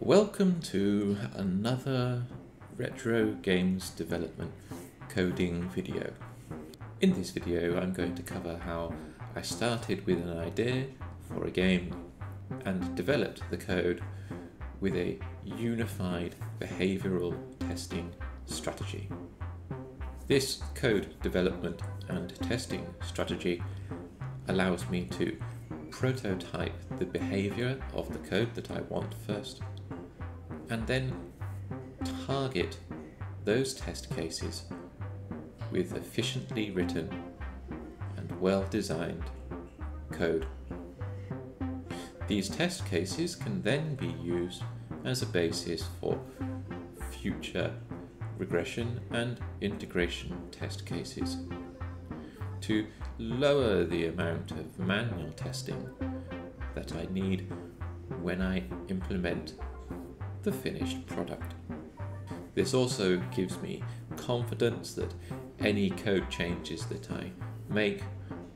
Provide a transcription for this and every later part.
Welcome to another retro games development coding video. In this video I'm going to cover how I started with an idea for a game and developed the code with a unified behavioural testing strategy. This code development and testing strategy allows me to prototype the behavior of the code that I want first, and then target those test cases with efficiently written and well designed code. These test cases can then be used as a basis for future regression and integration test cases to lower the amount of manual testing that I need when I implement the finished product. This also gives me confidence that any code changes that I make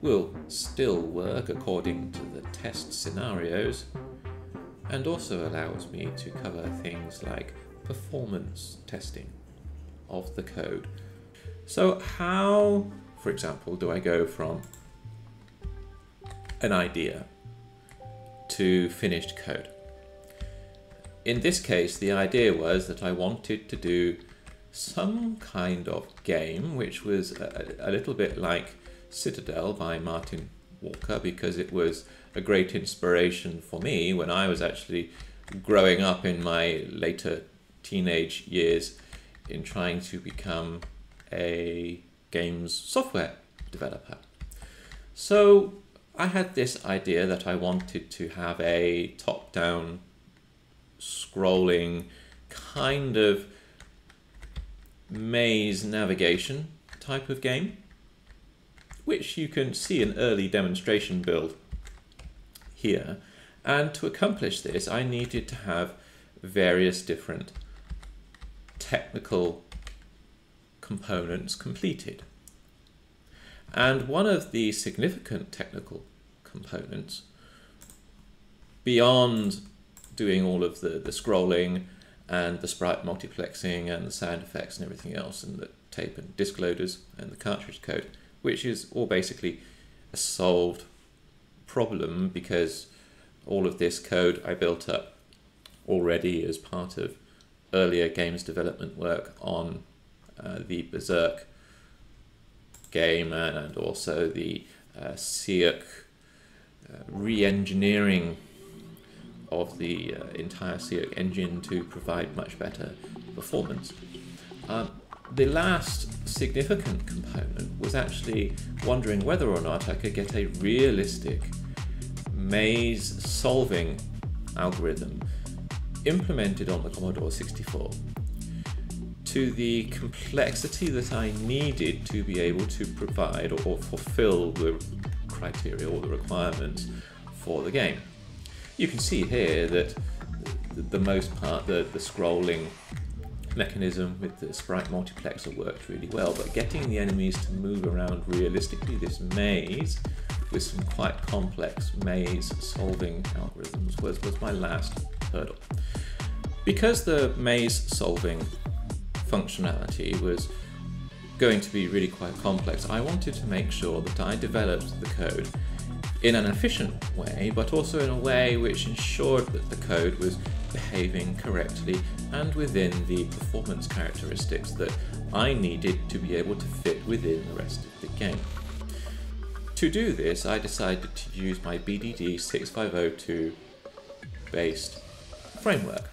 will still work according to the test scenarios and also allows me to cover things like performance testing of the code. So how for example, do I go from an idea to finished code? In this case, the idea was that I wanted to do some kind of game which was a, a little bit like Citadel by Martin Walker because it was a great inspiration for me when I was actually growing up in my later teenage years in trying to become a games software developer. So I had this idea that I wanted to have a top down scrolling kind of maze navigation type of game, which you can see an early demonstration build here. And to accomplish this, I needed to have various different technical components completed. And one of the significant technical components, beyond doing all of the, the scrolling and the sprite multiplexing and the sound effects and everything else, and the tape and disk loaders and the cartridge code, which is all basically a solved problem because all of this code I built up already as part of earlier games development work on uh, the Berzerk game and also the uh, uh, re-engineering of the uh, entire SEUCK engine to provide much better performance. Um, the last significant component was actually wondering whether or not I could get a realistic maze solving algorithm implemented on the Commodore 64 to the complexity that I needed to be able to provide or, fulfill the criteria or the requirements for the game. You can see here that the, most part, the, the scrolling mechanism with the sprite multiplexer worked really well, but getting the enemies to move around realistically, this maze, with some quite complex maze solving algorithms was, was my last hurdle. Because the maze solving functionality was going to be really quite complex, I wanted to make sure that I developed the code in an efficient way, but also in a way which ensured that the code was behaving correctly and within the performance characteristics that I needed to be able to fit within the rest of the game. To do this, I decided to use my BDD 6502 based framework.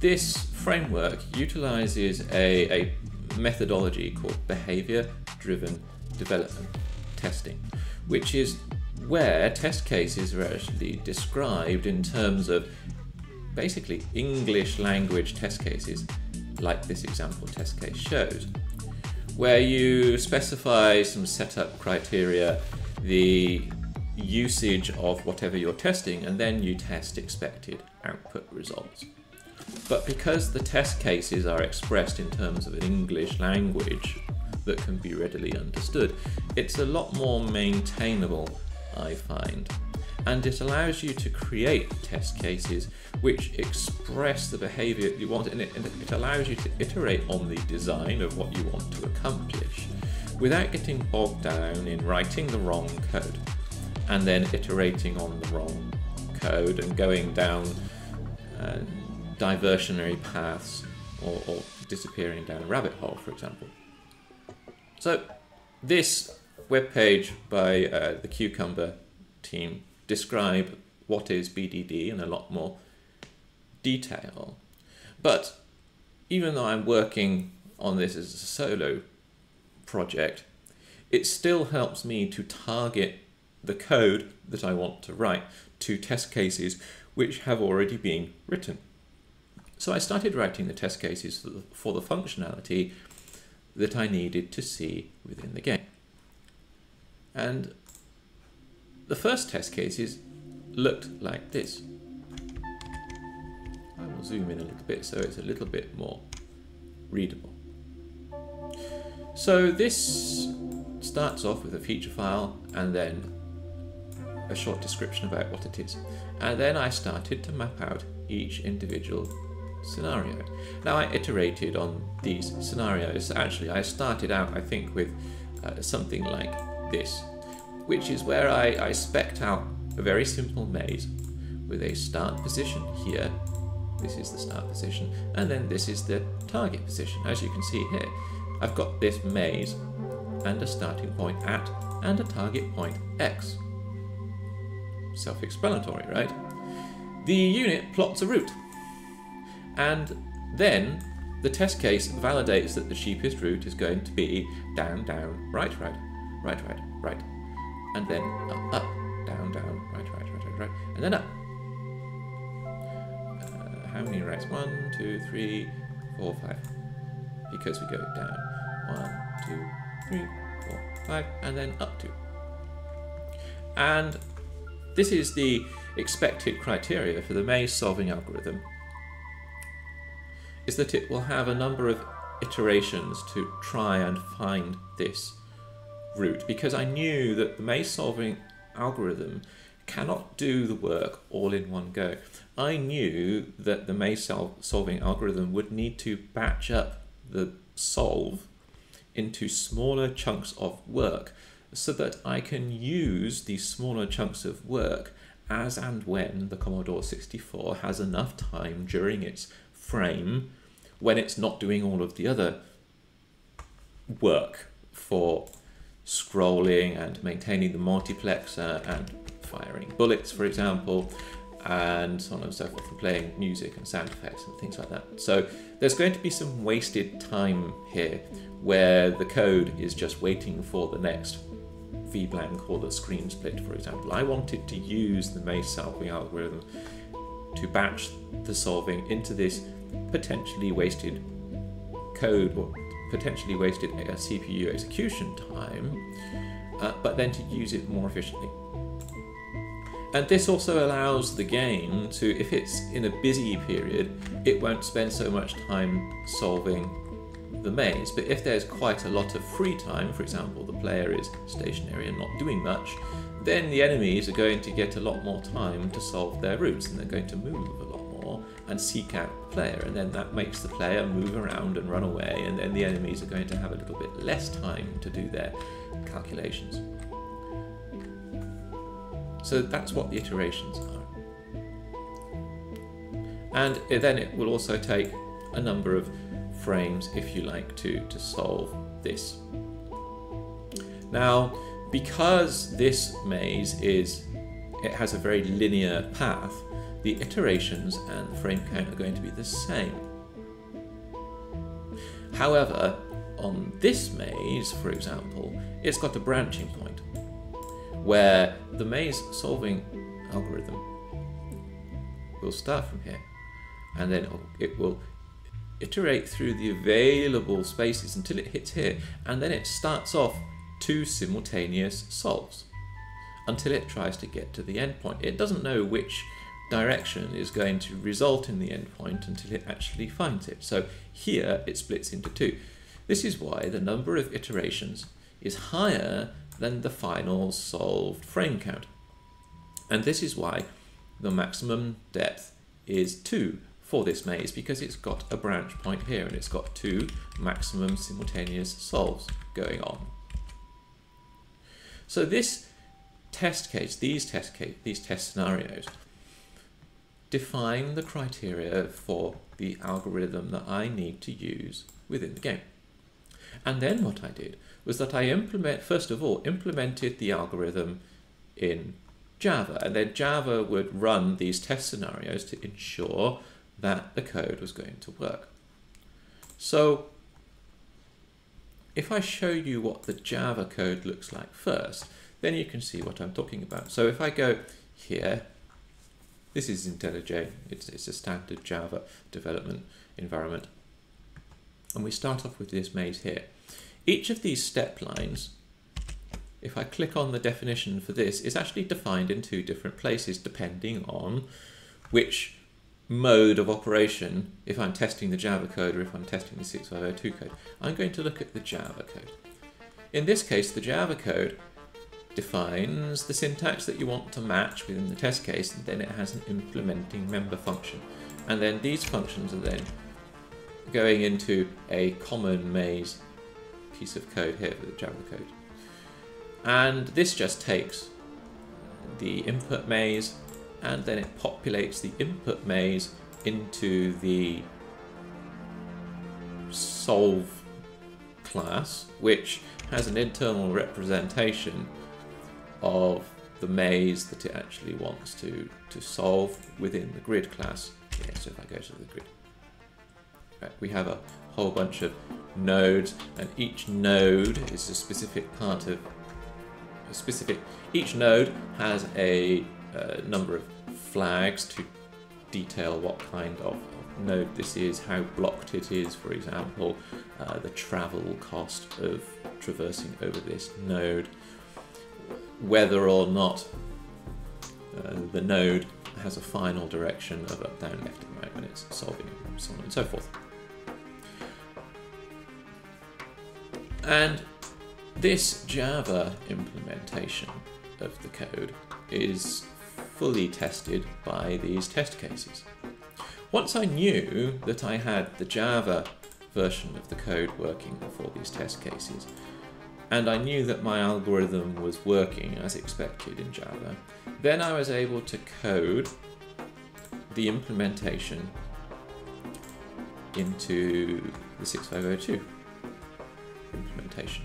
This framework utilizes a, a methodology called behavior driven development testing, which is where test cases are actually described in terms of basically English language test cases, like this example test case shows, where you specify some setup criteria, the usage of whatever you're testing, and then you test expected output results. But because the test cases are expressed in terms of an English language that can be readily understood, it's a lot more maintainable, I find. and it allows you to create test cases which express the behavior you want and it, and it allows you to iterate on the design of what you want to accomplish without getting bogged down in writing the wrong code and then iterating on the wrong code and going down uh, diversionary paths or, or disappearing down a rabbit hole, for example. So this web page by uh, the Cucumber team describe what is BDD in a lot more detail. But even though I'm working on this as a solo project, it still helps me to target the code that I want to write to test cases which have already been written. So I started writing the test cases for the, for the functionality that I needed to see within the game. And the first test cases looked like this. I will zoom in a little bit so it's a little bit more readable. So this starts off with a feature file and then a short description about what it is. And then I started to map out each individual scenario. Now I iterated on these scenarios. Actually, I started out, I think, with uh, something like this, which is where I, I specced out a very simple maze with a start position here. This is the start position, and then this is the target position. As you can see here, I've got this maze and a starting point at and a target point x. Self-explanatory, right? The unit plots a route and then the test case validates that the cheapest route is going to be down, down, right, right, right, right, right, and then up, up, down, down, right, right, right, right, right, and then up. Uh, how many rights? One, two, three, four, five. Because we go down. One, two, three, four, five, and then up two. And this is the expected criteria for the maze solving algorithm is that it will have a number of iterations to try and find this route because I knew that the maze solving algorithm cannot do the work all in one go. I knew that the maze sol solving algorithm would need to batch up the solve into smaller chunks of work so that I can use these smaller chunks of work as and when the Commodore 64 has enough time during its frame when it's not doing all of the other work for scrolling and maintaining the multiplexer and firing bullets, for example, and so on and so forth, and playing music and sound effects and things like that. So there's going to be some wasted time here where the code is just waiting for the next VBlank or the screen split, for example. I wanted to use the maze solving algorithm to batch the solving into this potentially wasted code or potentially wasted CPU execution time, uh, but then to use it more efficiently. And this also allows the game to, if it's in a busy period, it won't spend so much time solving the maze. But if there's quite a lot of free time, for example, the player is stationary and not doing much, then the enemies are going to get a lot more time to solve their routes and they're going to move and seek out the player. And then that makes the player move around and run away, and then the enemies are going to have a little bit less time to do their calculations. So that's what the iterations are. And then it will also take a number of frames, if you like, to, to solve this. Now, because this maze is, it has a very linear path, the iterations and frame count are going to be the same. However, on this maze, for example, it's got a branching point where the maze solving algorithm will start from here and then it will iterate through the available spaces until it hits here and then it starts off two simultaneous solves until it tries to get to the endpoint. It doesn't know which direction is going to result in the endpoint until it actually finds it. So here it splits into two. This is why the number of iterations is higher than the final solved frame count. And this is why the maximum depth is 2 for this maze because it's got a branch point here and it's got two maximum simultaneous solves going on. So this test case, these test case, these test scenarios define the criteria for the algorithm that I need to use within the game. And then what I did was that I implement, first of all, implemented the algorithm in Java, and then Java would run these test scenarios to ensure that the code was going to work. So if I show you what the Java code looks like first, then you can see what I'm talking about. So if I go here, this is IntelliJ, it's, it's a standard Java development environment. And we start off with this maze here. Each of these step lines, if I click on the definition for this, is actually defined in two different places depending on which mode of operation, if I'm testing the Java code or if I'm testing the 6502 code. I'm going to look at the Java code. In this case, the Java code defines the syntax that you want to match within the test case, and then it has an implementing member function. And then these functions are then going into a common maze piece of code here for the Java code. And this just takes the input maze and then it populates the input maze into the solve class, which has an internal representation of the maze that it actually wants to, to solve within the grid class. Yeah, so if I go to the grid, right, we have a whole bunch of nodes, and each node is a specific part of a specific. Each node has a uh, number of flags to detail what kind of node this is, how blocked it is, for example, uh, the travel cost of traversing over this node, whether or not uh, the node has a final direction of up, down, left, and right when it's solving and so on and so forth. And this Java implementation of the code is fully tested by these test cases. Once I knew that I had the Java version of the code working for these test cases, and I knew that my algorithm was working as expected in Java, then I was able to code the implementation into the 6502 implementation,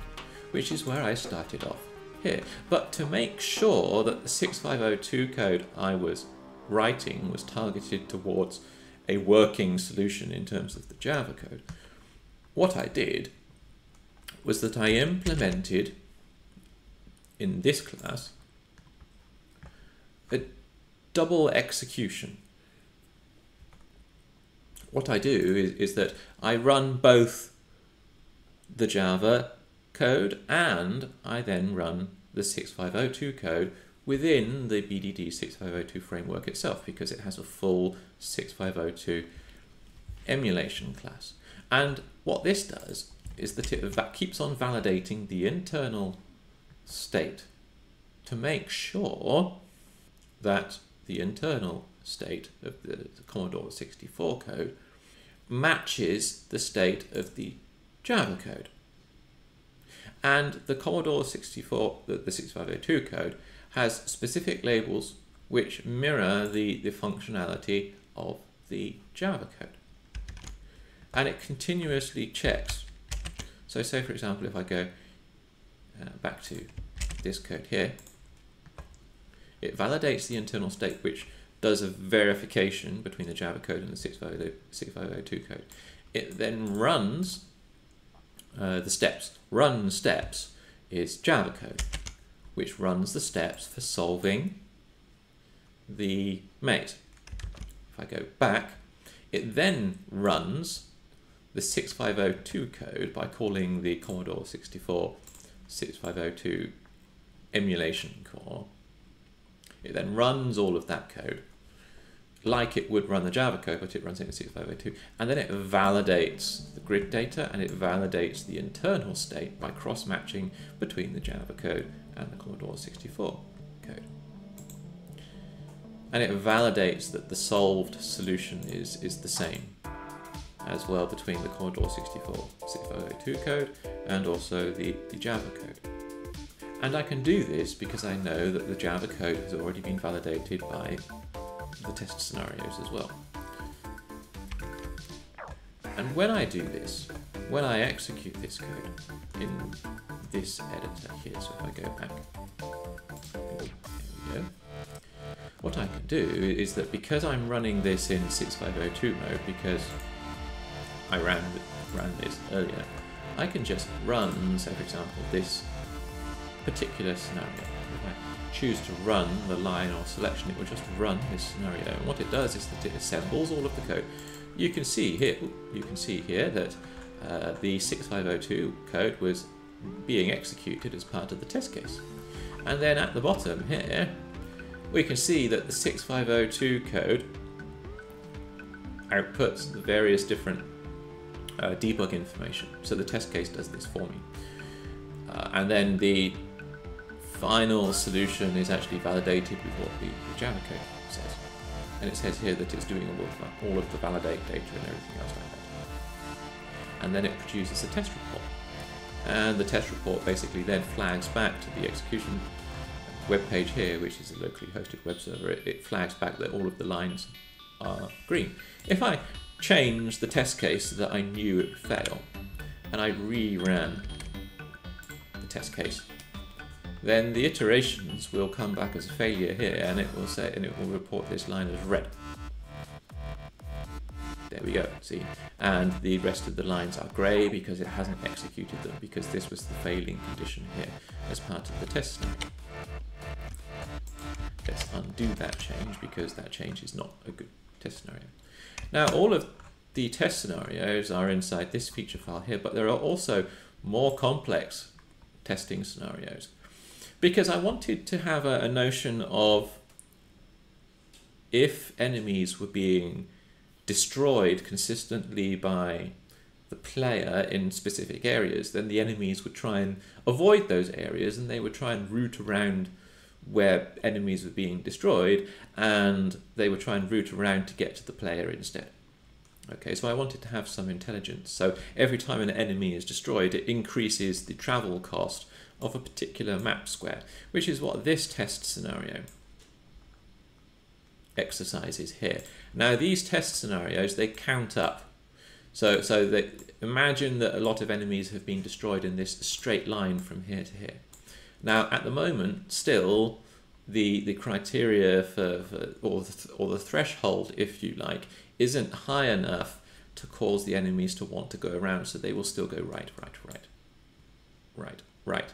which is where I started off here. But to make sure that the 6502 code I was writing was targeted towards a working solution in terms of the Java code, what I did was that I implemented in this class a double execution. What I do is, is that I run both the Java code and I then run the 6502 code within the BDD 6502 framework itself because it has a full 6502 emulation class. And what this does is that it keeps on validating the internal state to make sure that the internal state of the, the Commodore 64 code matches the state of the Java code. And the Commodore 64, the, the 6502 code, has specific labels which mirror the, the functionality of the Java code. And it continuously checks. So say for example if I go uh, back to this code here, it validates the internal state which does a verification between the Java code and the 6502 code. It then runs uh, the steps. Run steps is Java code, which runs the steps for solving the maze. If I go back, it then runs the 6502 code by calling the Commodore 64 6502 emulation core. It then runs all of that code like it would run the Java code, but it runs it in 6502. And then it validates the grid data and it validates the internal state by cross-matching between the Java code and the Commodore 64 code. and it validates that the solved solution is, is the same as well between the Commodore 64 6502 code and also the, the Java code. And I can do this because I know that the Java code has already been validated by the test scenarios as well. And when I do this, when I execute this code in this editor here, so if I go back, go. What I can do is that because I'm running this in 6502 mode, because I ran, ran this earlier, I can just run, say for example, this particular scenario. If I choose to run the line or selection, it will just run this scenario. And what it does is that it assembles all of the code. You can see here, you can see here that uh, the 6502 code was being executed as part of the test case. And then at the bottom here, we can see that the 6502 code outputs the various different uh, debug information. So the test case does this for me. Uh, and then the final solution is actually validated with what the, the Java code says. And it says here that it's doing all of, all of the validate data and everything else like that. And then it produces a test report. And the test report basically then flags back to the execution web page here, which is a locally hosted web server. It, it flags back that all of the lines are green. If I change the test case so that I knew it would fail, and I reran the test case, then the iterations will come back as a failure here and it will say and it will report this line as red. There we go, see? And the rest of the lines are grey because it hasn't executed them because this was the failing condition here as part of the test. Let's undo that change because that change is not a good test scenario. Now all of the test scenarios are inside this feature file here, but there are also more complex testing scenarios. Because I wanted to have a, a notion of if enemies were being destroyed consistently by the player in specific areas, then the enemies would try and avoid those areas and they would try and route around where enemies were being destroyed and they would try and route around to get to the player instead. Okay, so I wanted to have some intelligence. So every time an enemy is destroyed, it increases the travel cost of a particular map square, which is what this test scenario exercises here. Now these test scenarios, they count up. So, so they, imagine that a lot of enemies have been destroyed in this straight line from here to here. Now at the moment, still, the, the criteria for, for or, the, or the threshold, if you like, isn't high enough to cause the enemies to want to go around, so they will still go right, right, right, right, right.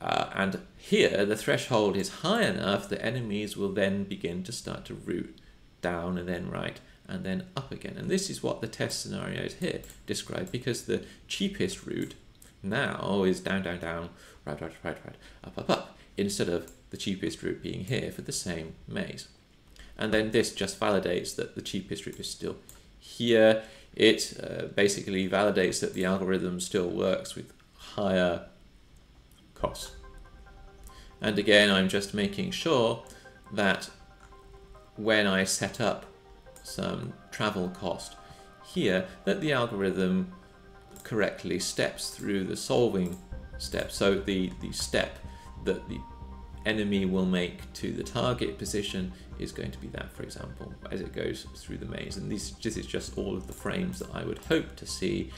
Uh, and here, the threshold is high enough that enemies will then begin to start to route down and then right and then up again. And this is what the test scenarios here describe because the cheapest route now is down, down, down, right, right, right, right, up, up, up, instead of the cheapest route being here for the same maze. And then this just validates that the cheapest route is still here. It uh, basically validates that the algorithm still works with higher costs. And again, I'm just making sure that when I set up some travel cost here, that the algorithm correctly steps through the solving step. So the, the step that the enemy will make to the target position is going to be that, for example, as it goes through the maze. And these, this is just all of the frames that I would hope to see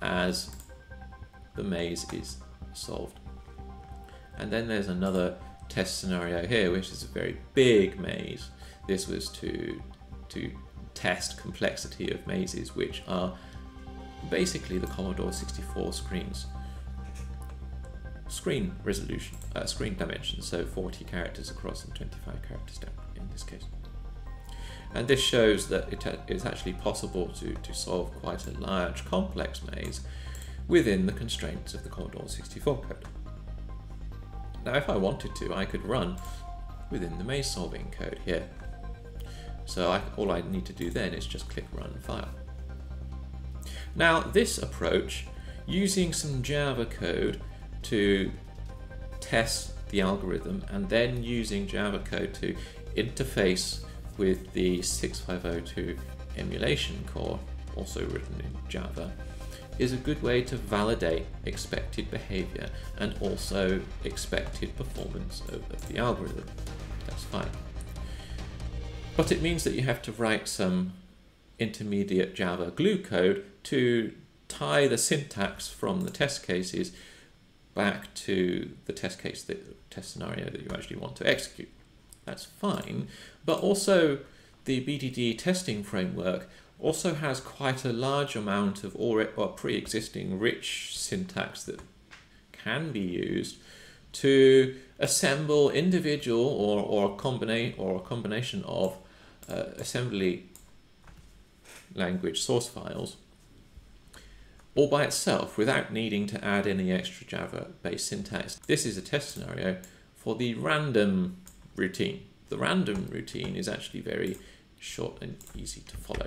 as the maze is solved. And then there's another test scenario here, which is a very big maze. This was to, to test complexity of mazes, which are basically the Commodore 64 screens. Screen resolution, uh, screen dimensions, so 40 characters across and 25 characters down in this case. And this shows that it is actually possible to, to solve quite a large complex maze within the constraints of the Commodore 64 code. Now if I wanted to, I could run within the maze solving code here. So I, all I need to do then is just click run file. Now this approach, using some Java code to test the algorithm and then using Java code to interface with the 6502 emulation core, also written in Java, is a good way to validate expected behavior and also expected performance of, of the algorithm. That's fine. But it means that you have to write some intermediate Java glue code to tie the syntax from the test cases back to the test case, the test scenario that you actually want to execute. That's fine, but also the BDD testing framework also has quite a large amount of or, pre-existing rich syntax that can be used to assemble individual or, or, combinate, or a combination of uh, assembly language source files all by itself without needing to add any extra Java based syntax. This is a test scenario for the random routine. The random routine is actually very short and easy to follow.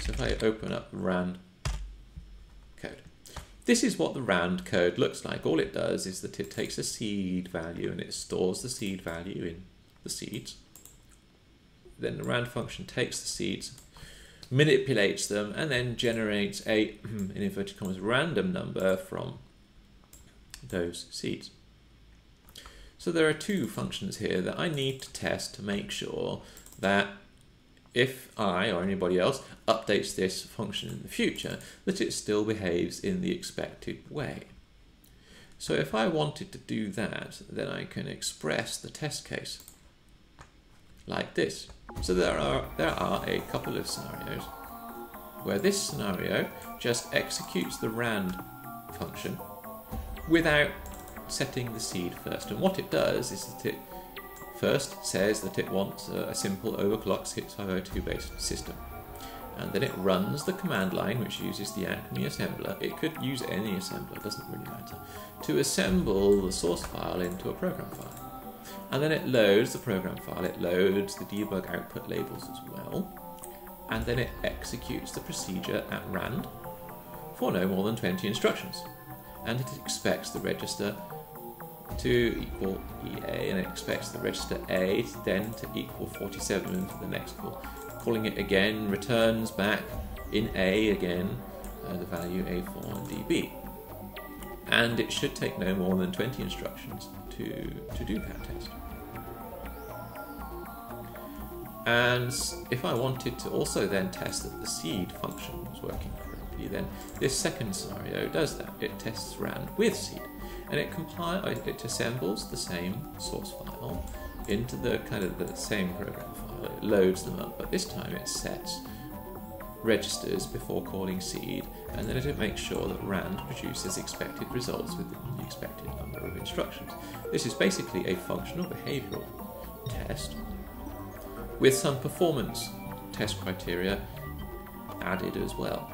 So if I open up rand code, this is what the rand code looks like. All it does is that it takes a seed value and it stores the seed value in the seeds. Then the rand function takes the seeds, manipulates them, and then generates a, in inverted commas, random number from those seeds. So there are two functions here that I need to test to make sure that if I or anybody else updates this function in the future, that it still behaves in the expected way. So if I wanted to do that, then I can express the test case like this. So there are, there are a couple of scenarios where this scenario just executes the rand function without setting the seed first. And what it does is that it first says that it wants a, simple overclock 6502 based system. And then it runs the command line, which uses the Acme assembler. It could use any assembler, doesn't really matter, to assemble the source file into a program file. And then it loads the program file, it loads the debug output labels as well, and then it executes the procedure at rand for no more than 20 instructions. And it expects the register to equal EA and it expects the register A to then to equal 47 for the next call. Calling it again returns back in A again uh, the value A4 and DB. And it should take no more than 20 instructions to, to do that test. And if I wanted to also then test that the seed function was working correctly, then this second scenario does that. It tests rand with seed and it compiles, uh, it assembles the same source file into the kind of the same program file. It loads them up, but this time it sets registers before calling seed, and then it makes sure that rand produces expected results within the expected number of instructions. This is basically a functional behavioral test with some performance test criteria added as well.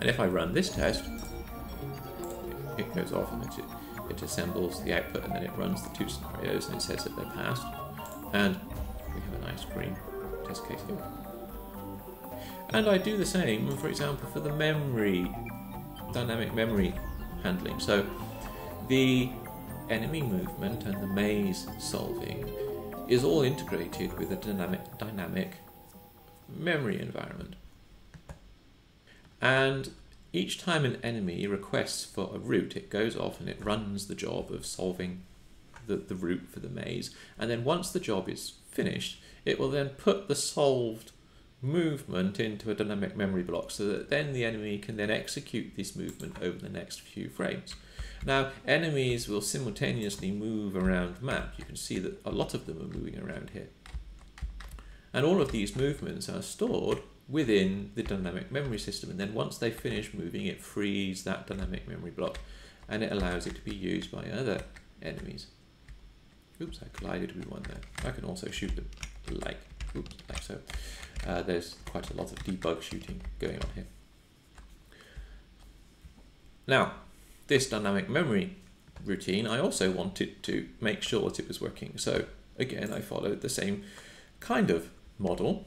And if I run this test, it goes off and it, it assembles the output and then it runs the two scenarios and it says that they're passed. And we have a nice green test case here. And I do the same, for example, for the memory, dynamic memory handling. So the enemy movement and the maze solving is all integrated with a dynamic, dynamic memory environment. And each time an enemy requests for a route, it goes off and it runs the job of solving the, the route for the maze. And then once the job is finished, it will then put the solved movement into a dynamic memory block so that then the enemy can then execute this movement over the next few frames. Now, enemies will simultaneously move around map. You can see that a lot of them are moving around here. And all of these movements are stored within the dynamic memory system. And then once they finish moving, it frees that dynamic memory block and it allows it to be used by other enemies. Oops, I collided with one there. I can also shoot them like, oops, like so. Uh, there's quite a lot of debug shooting going on here. Now, this dynamic memory routine, I also wanted to make sure that it was working. So again, I followed the same kind of model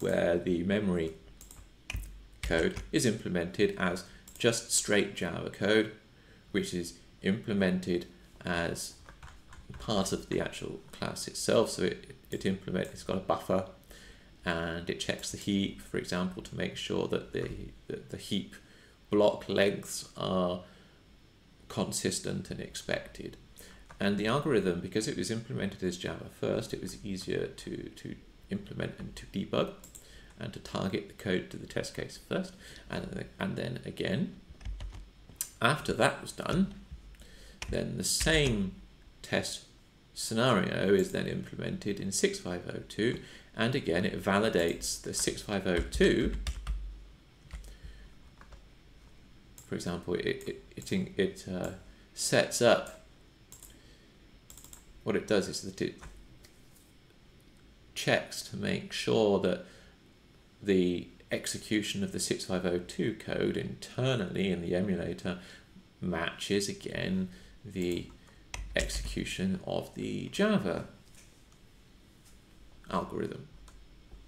where the memory code is implemented as just straight Java code, which is implemented as part of the actual class itself. So it, it implement, it's got a buffer and it checks the heap, for example, to make sure that the, the, the heap block lengths are consistent and expected. And the algorithm, because it was implemented as Java first, it was easier to, to implement and to debug and to target the code to the test case first. And, and then again, after that was done, then the same test scenario is then implemented in 6502 and again it validates the 6502 for example it, it, it, uh, sets up what it does is that it checks to make sure that the execution of the 6502 code internally in the emulator matches again the execution of the Java algorithm,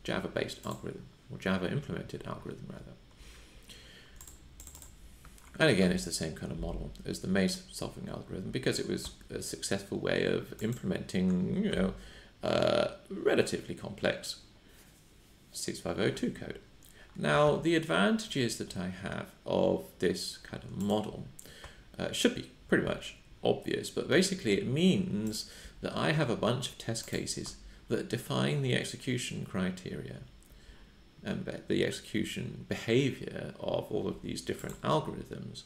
Java-based algorithm, or Java implemented algorithm rather. And again, it's the same kind of model as the maze solving algorithm because it was a successful way of implementing, you know, uh, relatively complex 6502 code. Now, the advantages that I have of this kind of model uh, should be pretty much obvious, but basically it means that I have a bunch of test cases that define the execution criteria and the execution behavior of all of these different algorithms.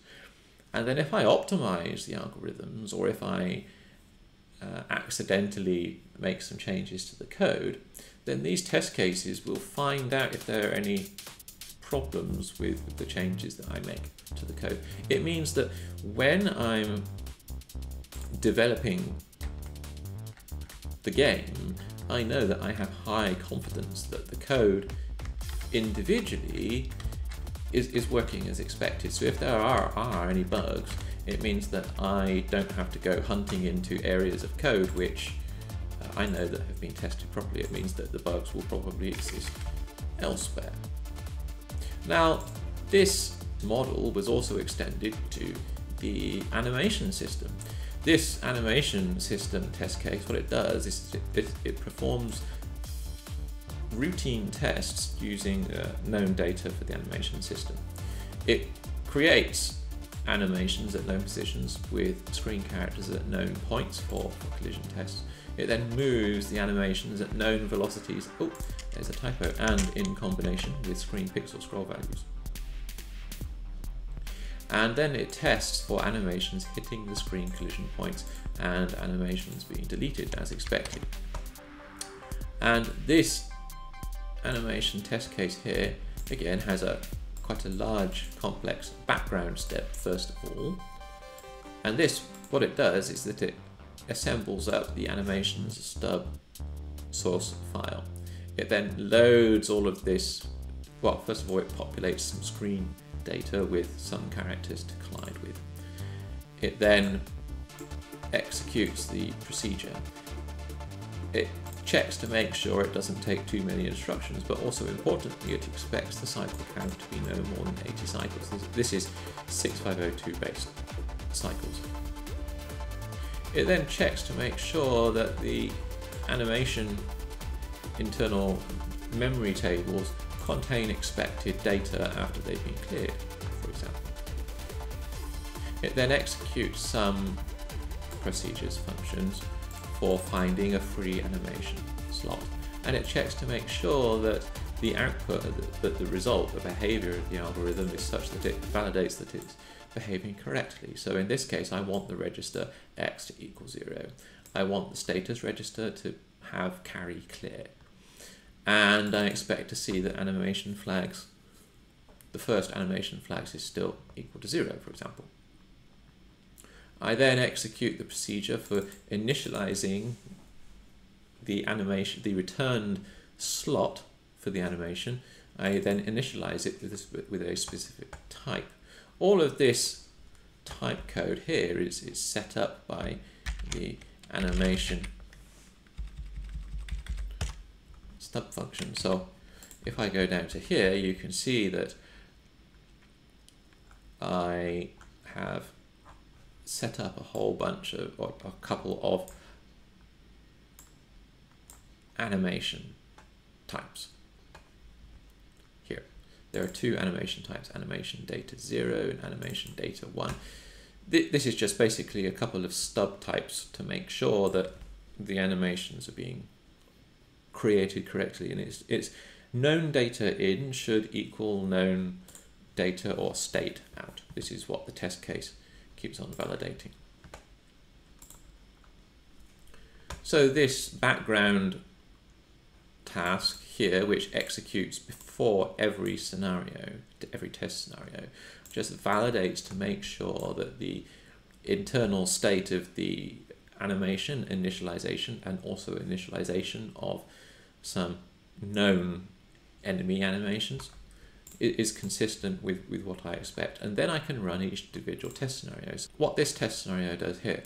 And then if I optimize the algorithms or if I uh, accidentally make some changes to the code, then these test cases will find out if there are any problems with the changes that I make to the code. It means that when I'm developing the game, I know that I have high confidence that the code individually is, is working as expected. So if there are, are any bugs, it means that I don't have to go hunting into areas of code which uh, I know that have been tested properly. It means that the bugs will probably exist elsewhere. Now, this model was also extended to the animation system. This animation system test case, what it does is it, it, performs routine tests using uh, known data for the animation system. It creates animations at known positions with screen characters at known points for, for collision tests. It then moves the animations at known velocities, oh, there's a typo, and in combination with screen pixel scroll values and then it tests for animations hitting the screen collision points and animations being deleted as expected. And this animation test case here again has a quite a large complex background step first of all and this what it does is that it assembles up the animations stub source file it then loads all of this well first of all it populates some screen data with some characters to collide with. It then executes the procedure. It checks to make sure it doesn't take too many instructions, but also importantly, it expects the cycle count to be no more than 80 cycles. This is 6502 based cycles. It then checks to make sure that the animation internal memory tables contain expected data after they've been cleared, for example. It then executes some procedures functions for finding a free animation slot and it checks to make sure that the output, that the result, the behavior of the algorithm is such that it validates that it's behaving correctly. So in this case, I want the register x to equal zero. I want the status register to have carry clear and I expect to see that animation flags, the first animation flags is still equal to zero, for example. I then execute the procedure for initializing the animation, the returned slot for the animation. I then initialize it with a, with a specific type. All of this type code here is, is set up by the animation stub function. So if I go down to here, you can see that I have set up a whole bunch of, or a couple of animation types. Here, there are two animation types, animation data 0 and animation data 1. This is just basically a couple of stub types to make sure that the animations are being created correctly and it's, it's known data in should equal known data or state out. This is what the test case keeps on validating. So this background task here, which executes before every scenario, every test scenario, just validates to make sure that the internal state of the animation initialization and also initialization of some known enemy animations is consistent with, with what I expect. And then I can run each individual test scenarios. What this test scenario does here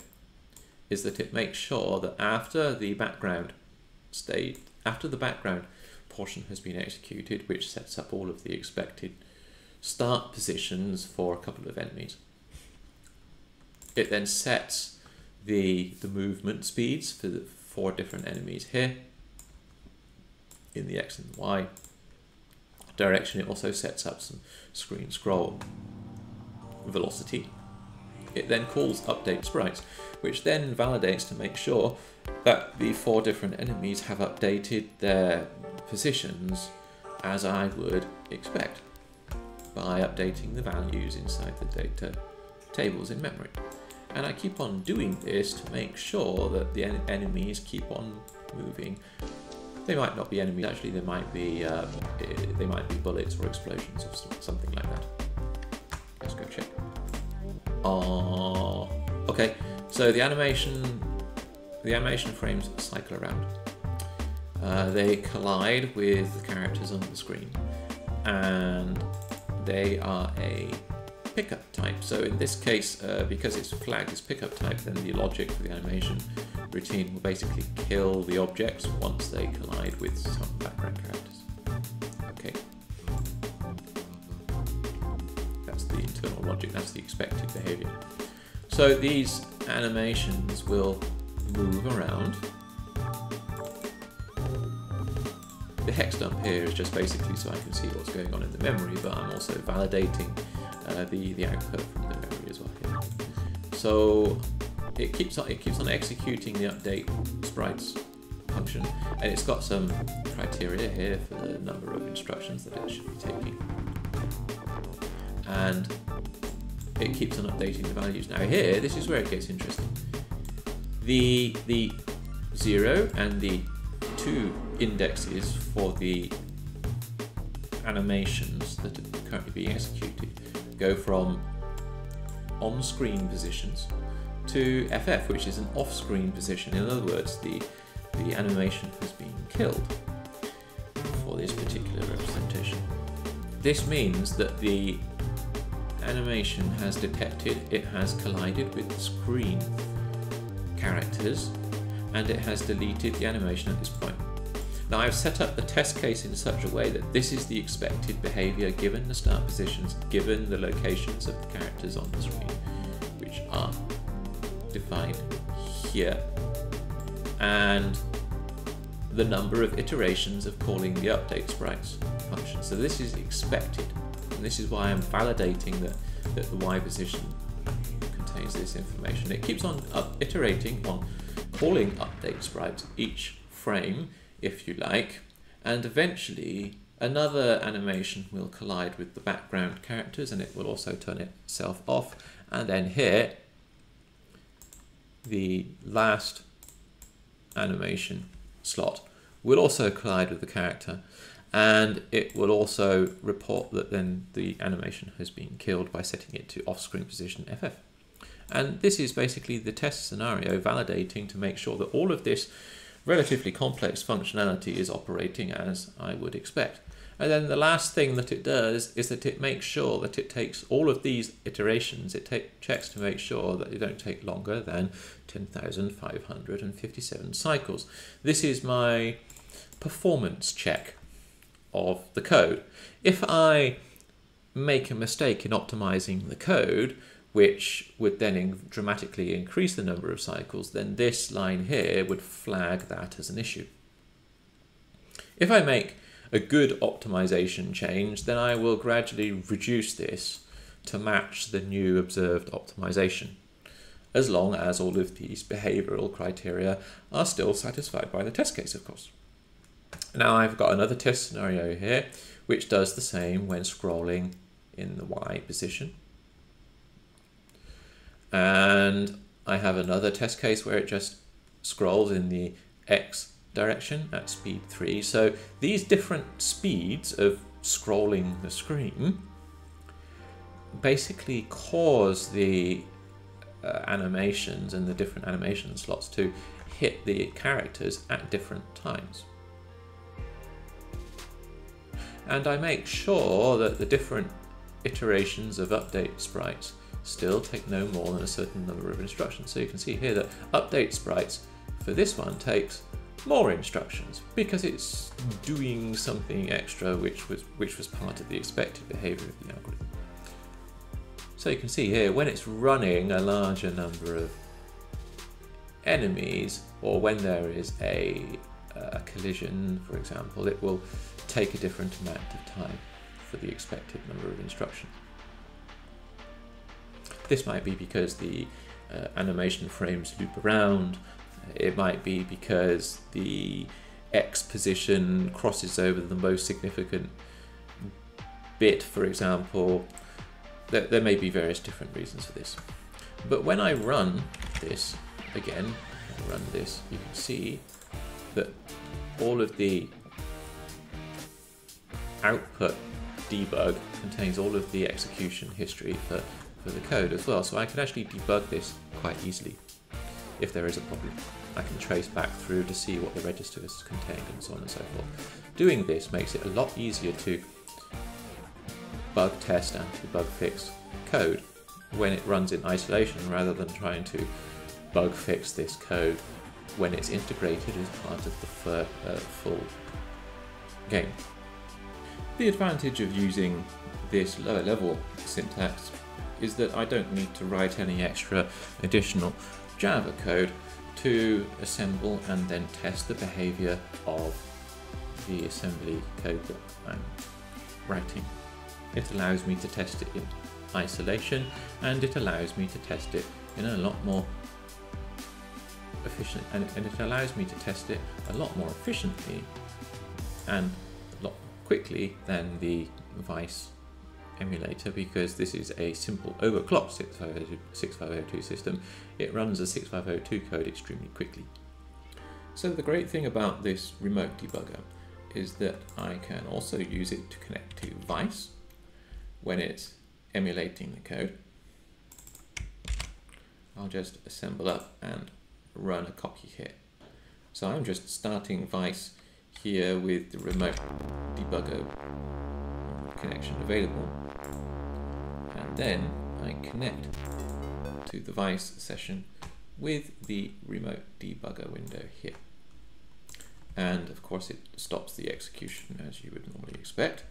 is that it makes sure that after the background state, after the background portion has been executed, which sets up all of the expected start positions for a couple of enemies, it then sets the, the movement speeds for the four different enemies here in the X and Y direction. It also sets up some screen scroll velocity. It then calls update sprites, which then validates to make sure that the four different enemies have updated their positions as I would expect by updating the values inside the data tables in memory. And I keep on doing this to make sure that the en enemies keep on moving. They might not be enemies, actually they might be um, they might be bullets or explosions or something like that. Let's go check. Oh, okay. So the animation, the animation frames cycle around. Uh, they collide with the characters on the screen, and they are a pickup type. So in this case, uh, because it's flagged as pickup type, then the logic for the animation routine will basically kill the objects once they collide with some background characters. Okay. That's the internal logic, that's the expected behavior. So these animations will move around. The hex dump here is just basically so I can see what's going on in the memory, but I'm also validating uh, the, the output from the memory as well here. So it keeps on, it keeps on executing the update sprites function and it's got some criteria here for the number of instructions that it should be taking. And it keeps on updating the values. Now here, this is where it gets interesting. The, the 0 and the 2 indexes for the animations that are currently being executed go from on-screen positions to FF, which is an off-screen position. In other words, the, the animation has been killed for this particular representation. This means that the animation has detected it has collided with the screen characters and it has deleted the animation at this point. Now I've set up the test case in such a way that this is the expected behavior given the start positions, given the locations of the characters on the screen, which are defined here, and the number of iterations of calling the update sprites function. So this is expected, and this is why I'm validating that, that the Y position contains this information. It keeps on iterating on calling update sprites each frame if you like, and eventually another animation will collide with the background characters and it will also turn itself off. And then here, the last animation slot will also collide with the character and it will also report that then the animation has been killed by setting it to off-screen position FF. And this is basically the test scenario validating to make sure that all of this relatively complex functionality is operating as I would expect. And then the last thing that it does is that it makes sure that it takes all of these iterations, it take, checks to make sure that they don't take longer than 10,557 cycles. This is my performance check of the code. If I make a mistake in optimizing the code, which would then in dramatically increase the number of cycles, then this line here would flag that as an issue. If I make a good optimization change, then I will gradually reduce this to match the new observed optimization, as long as all of these behavioral criteria are still satisfied by the test case, of course. Now I've got another test scenario here, which does the same when scrolling in the Y position. And I have another test case where it just scrolls in the X direction at speed 3. So these different speeds of scrolling the screen basically cause the uh, animations and the different animation slots to hit the characters at different times. And I make sure that the different iterations of update sprites still take no more than a certain number of instructions. So you can see here that update sprites for this one takes more instructions because it's doing something extra which was which was part of the expected behavior of the algorithm. So you can see here when it's running a larger number of enemies or when there is a, uh, a collision for example it will take a different amount of time for the expected number of instructions. This might be because the uh, animation frames loop around. It might be because the X position crosses over the most significant bit, for example. There, there may be various different reasons for this. But when I run this, again, run this, you can see that all of the output debug contains all of the execution history for for the code as well. So I can actually debug this quite easily if there is a problem. I can trace back through to see what the registers contained and so on and so forth. Doing this makes it a lot easier to bug test and to bug fix code when it runs in isolation rather than trying to bug fix this code when it's integrated as part of the uh, full game. The advantage of using this lower level syntax is that I don't need to write any extra additional Java code to assemble and then test the behavior of the assembly code that I'm writing. It allows me to test it in isolation and it allows me to test it in a lot more efficient and, and it allows me to test it a lot more efficiently and a lot more quickly than the Vice emulator because this is a simple overclocked 6502, system. It runs a 6502 code extremely quickly. So the great thing about this remote debugger is that I can also use it to connect to Vice when it's emulating the code. I'll just assemble up and run a copy here. So I'm just starting Vice here with the remote debugger connection available. And then I connect to the Vice session with the remote debugger window here. And of course it stops the execution as you would normally expect.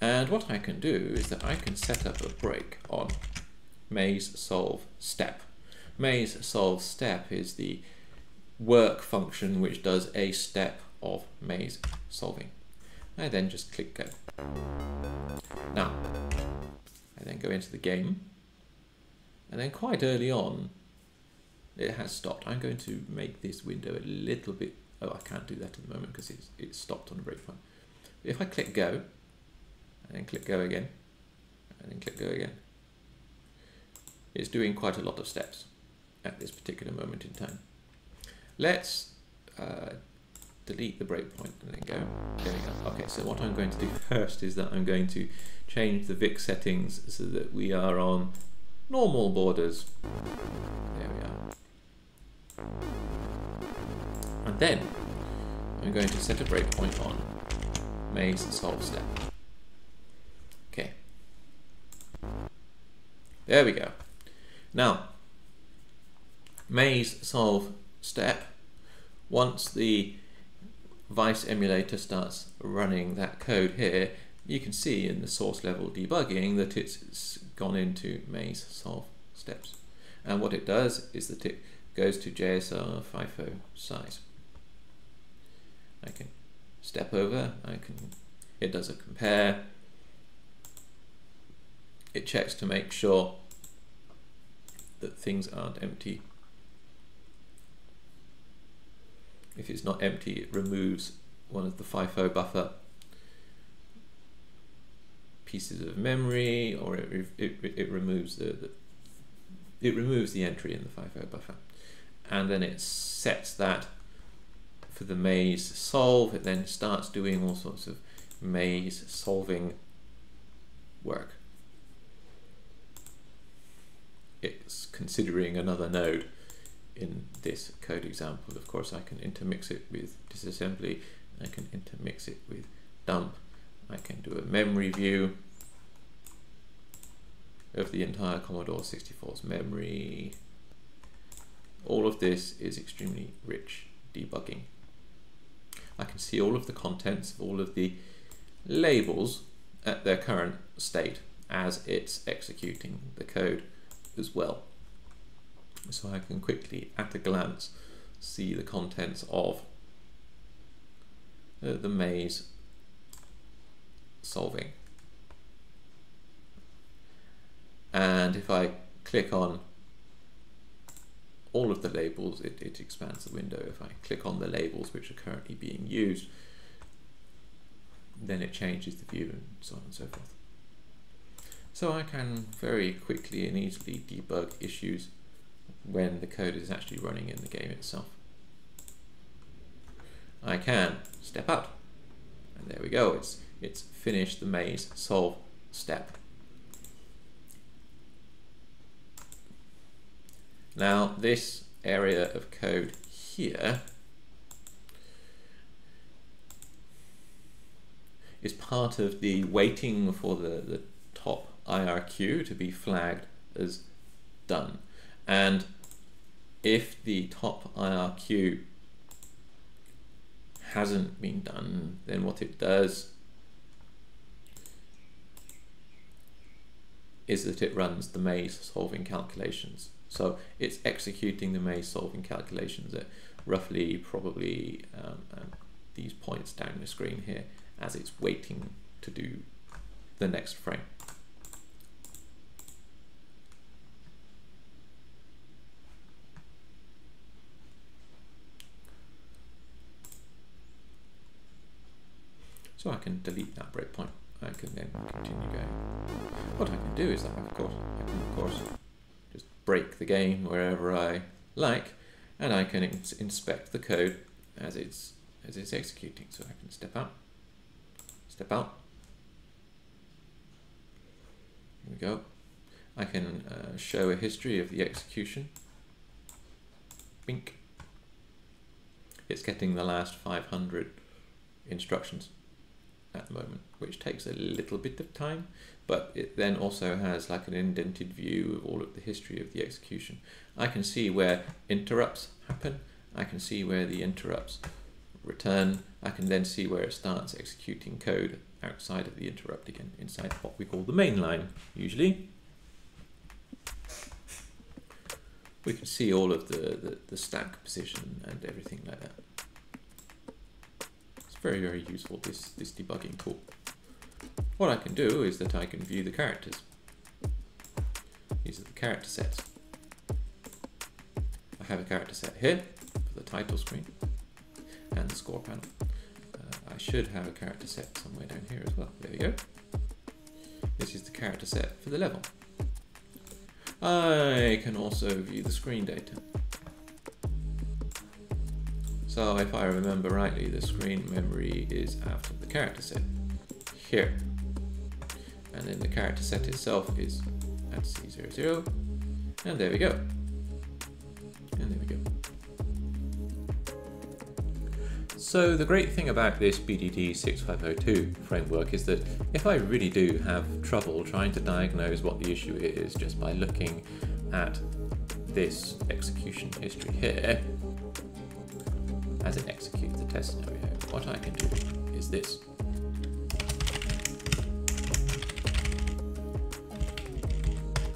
And what I can do is that I can set up a break on maze solve step. Maze solve step is the work function which does a step of maze solving. I then just click go. Now, I then go into the game, and then quite early on, it has stopped. I'm going to make this window a little bit, oh, I can't do that at the moment because it's, it's stopped on a breakpoint. If I click go, and then click go again, and then click go again, it's doing quite a lot of steps at this particular moment in time. Let's uh, delete the breakpoint and then go, there we go. Okay, so what I'm going to do first is that I'm going to change the VIC settings so that we are on normal borders. There we are. And then I'm going to set a breakpoint on maze solve step. Okay. There we go. Now, maze solve step, once the Vice emulator starts running that code here, you can see in the source level debugging that it's gone into maze solve steps. And what it does is that it goes to JSR FIFO size. I can step over, I can, it does a compare, it checks to make sure that things aren't empty. If it's not empty, it removes one of the FIFO buffer pieces of memory, or it, it, it removes the, the it removes the entry in the FIFO buffer, and then it sets that for the maze solve. It then starts doing all sorts of maze solving work. It's considering another node in this code example. Of course, I can intermix it with disassembly. I can intermix it with dump. I can do a memory view of the entire Commodore 64's memory. All of this is extremely rich debugging. I can see all of the contents of all of the labels at their current state as it's executing the code as well. So I can quickly, at a glance, see the contents of uh, the maze solving. And if I click on all of the labels, it, it expands the window. If I click on the labels which are currently being used, then it changes the view and so on and so forth. So I can very quickly and easily debug issues when the code is actually running in the game itself. I can step out and there we go. It's it's finished the maze solve step. Now this area of code here is part of the waiting for the, the top IRQ to be flagged as done. And if the top IRQ hasn't been done, then what it does is that it runs the maze solving calculations. So it's executing the maze solving calculations at roughly probably um, um, these points down the screen here as it's waiting to do the next frame. So I can delete that breakpoint. I can then continue going. What I can do is that, of course, I can of course just break the game wherever I like, and I can ins inspect the code as it's as it's executing. So I can step out, step out. Here we go. I can uh, show a history of the execution. Bink. It's getting the last 500 instructions at the moment, which takes a little bit of time, but it then also has like an indented view of all of the history of the execution. I can see where interrupts happen, I can see where the interrupts return, I can then see where it starts executing code outside of the interrupt again, inside what we call the main line, usually. We can see all of the, the, the stack position and everything like that very, very useful, this, this debugging tool. What I can do is that I can view the characters. These are the character sets. I have a character set here for the title screen and the score panel. Uh, I should have a character set somewhere down here as well. There we go. This is the character set for the level. I can also view the screen data. So if I remember rightly, the screen memory is after the character set here. And then the character set itself is at C00. And there we go. And there we go. So the great thing about this BDD 6502 framework is that if I really do have trouble trying to diagnose what the issue is just by looking at this execution history here, as it executes the test scenario, what I can do is this.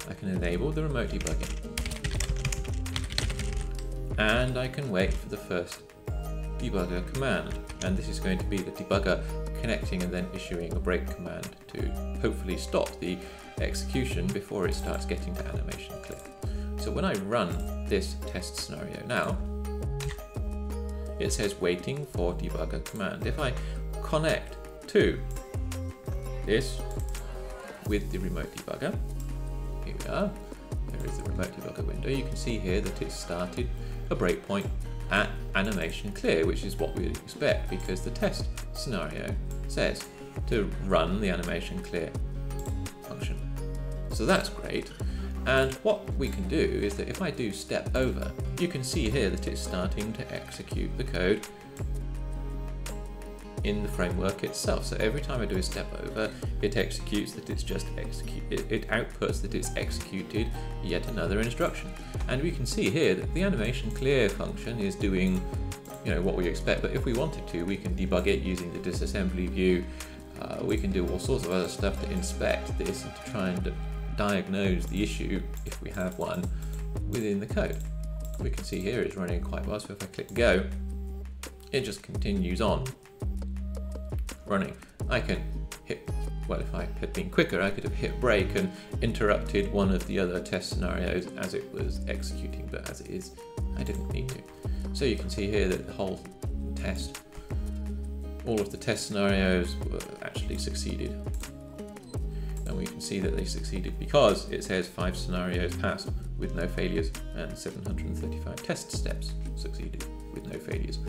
I can enable the remote debugging. And I can wait for the first debugger command. And this is going to be the debugger connecting and then issuing a break command to hopefully stop the execution before it starts getting to animation clear. So when I run this test scenario now, it says waiting for debugger command. If I connect to this with the remote debugger, here we are, there is the remote debugger window, you can see here that it started a breakpoint at animation clear, which is what we expect because the test scenario says to run the animation clear function. So that's great. And what we can do is that if I do step over, you can see here that it's starting to execute the code in the framework itself. So every time I do a step over, it executes that it's just execute. It, it outputs that it's executed yet another instruction. And we can see here that the animation clear function is doing you know what we expect, but if we wanted to, we can debug it using the disassembly view. Uh, we can do all sorts of other stuff to inspect this and to try and diagnose the issue, if we have one, within the code. We can see here it's running quite well, so if I click go, it just continues on running. I can hit, well, if I had been quicker, I could have hit break and interrupted one of the other test scenarios as it was executing, but as it is, I didn't need to. So you can see here that the whole test, all of the test scenarios were actually succeeded. And we can see that they succeeded because it says five scenarios passed with no failures and 735 test steps succeeded with no failures.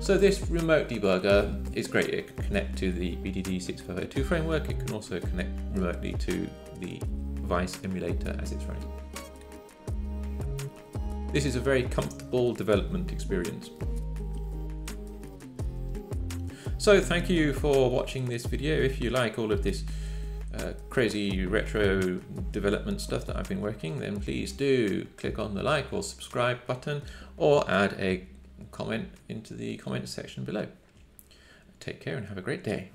So this remote debugger is great. It can connect to the BDD 6502 framework. It can also connect remotely to the Vice emulator as it's running. This is a very comfortable development experience. So thank you for watching this video. If you like all of this uh, crazy retro development stuff that I've been working, then please do click on the like or subscribe button or add a comment into the comment section below. Take care and have a great day.